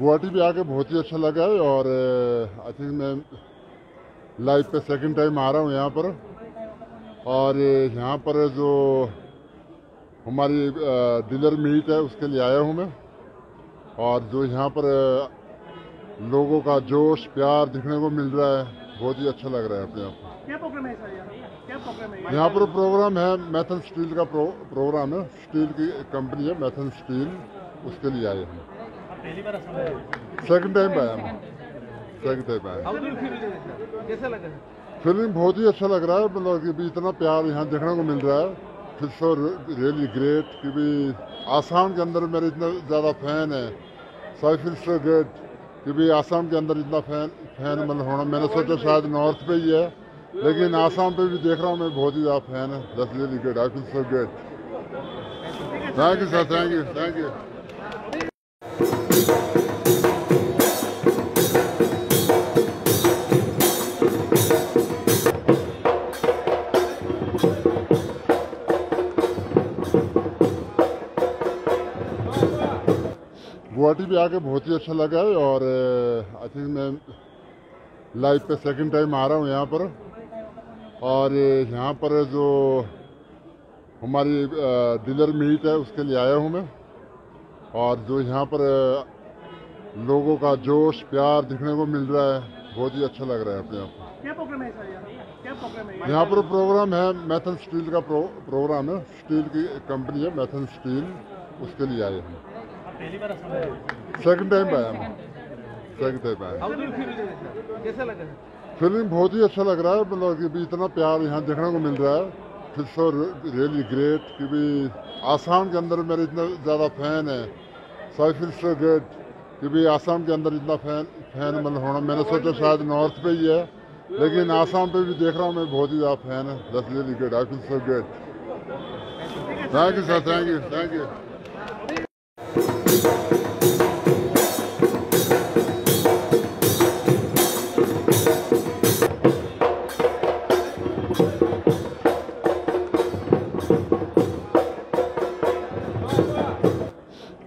गुवाहाटी भी आके बहुत ही अच्छा लगा है और आई थिंक मैं लाइफ पे सेकंड टाइम आ रहा हूँ यहाँ पर। और यहाँ पर जो हमारी डीलर मीट है, उसके लिए आया हूँ मैं। और जो यहाँ पर लोगों का जोश प्यार दिखने को मिल रहा है बहुत ही अच्छा लग रहा है अपने आप को। क्या प्रोग्राम है सर यहाँ क्या प्रोग्राम है? यहाँ पर प्रोग्राम है मैथन स्टील का प्रो, प्रोग्राम है। स्टील की कंपनी है मैथन स्टील उसके लिए आए हैं। सेकंड टाइम आया मैं सेकंड टाइम आया। फ़िल्म बहुत ही अच्छा लग रहा है मतलब इतना प्यार यहाँ देखने को मिल रहा है। फिर सो रियली ग्रेट कि भी आसाम के अंदर मेरे इतना ज़्यादा फ़ैन है। सो आई फील सो ग्रेट कि भी आसाम के अंदर इतना फ़ैन फ़ैन मतलब होना, मैंने सोचा शायद नॉर्थ पे ही है, लेकिन आसाम पे भी देख रहा हूँ मैं, बहुत ही ज़्यादा फ़ैन है। This really good I feel so great thank you sir thank you thank you Guwahati भी आके बहुत ही अच्छा लगा है और आई थिंक मैं लाइफ पे सेकंड टाइम आ रहा हूँ यहाँ पर। और यहाँ पर जो हमारी डीलर मीट है, उसके लिए आया हूँ मैं। और जो यहाँ पर लोगों का जोश, प्यार दिखने को मिल रहा है। बहुत ही अच्छा लग रहा है अपने आप को। क्या प्रोग्राम है सर क्या प्रोग्राम है यहाँ पर प्रोग्राम है मैथन स्टील का प्रो, प्रोग्राम है। स्टील की कंपनी है मैथन स्टील उसके लिए आए हैं। आए सेकंड टाइम आया मैं सेकंड टाइम आया हाउ डू फील कैसा लगा? फ़िल्म बहुत ही अच्छा लग रहा है। मतलब कि भी इतना प्यार यहाँ देखने को मिल रहा है। फिर सो रियली ग्रेट कि भी आसाम के अंदर मेरे इतना ज़्यादा फ़ैन है। सो आई फील सो ग्रेट कि भी आसाम के अंदर इतना फ़ैन फ़ैन मतलब होना, मैंने सोचा शायद नॉर्थ पे ही है, लेकिन आसाम पे भी देख रहा हूँ मैं, बहुत ही ज़्यादा फ़ैन है। This late I feel so get thank you sir thank you thank you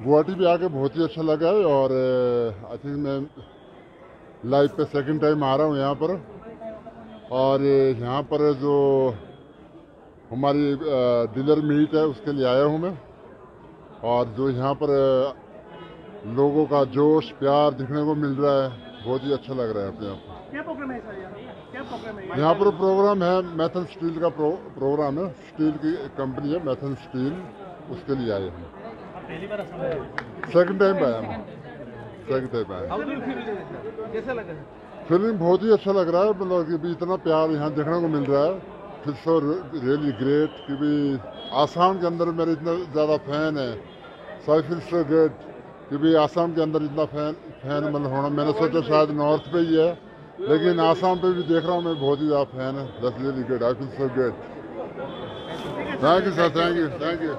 Guwahati भी आके बहुत ही अच्छा लगा है और आई थिंक मैं लाइफ पे सेकंड टाइम आ रहा हूँ यहाँ पर। और यहाँ पर जो हमारी डीलर मीट है उसके लिए आया हूँ मैं। और जो यहाँ पर लोगों का जोश प्यार दिखने को मिल रहा है बहुत ही अच्छा लग रहा है अपने आप को। क्या प्रोग्राम है यहाँ? क्या प्रोग्राम है? यहाँ पर प्रोग्राम है मैथन स्टील का प्रो, प्रोग्राम है। स्टील की कंपनी है मैथन स्टील उसके लिए आए हैं। आप पहली बार सेकंड टाइम आया मैं। सेकंड टाइम आया। फ़िल्म बहुत ही अच्छा लग रहा है मतलब कि भी इतना प्यार यहाँ देखने को मिल रहा है। फिर सो रियली ग्रेट कि भी आसाम के अंदर मेरे इतना ज़्यादा फ़ैन है। सो आई फील सो ग्रेट कि भी आसाम के अंदर इतना फ़ैन फ़ैन मतलब होना मैंने सोचा शायद नॉर्थ पे ही है लेकिन आसाम पे भी देख रहा हूँ मैं बहुत ही ज़्यादा फ़ैन है। That's really good I feel so great thank you sir thank you thank you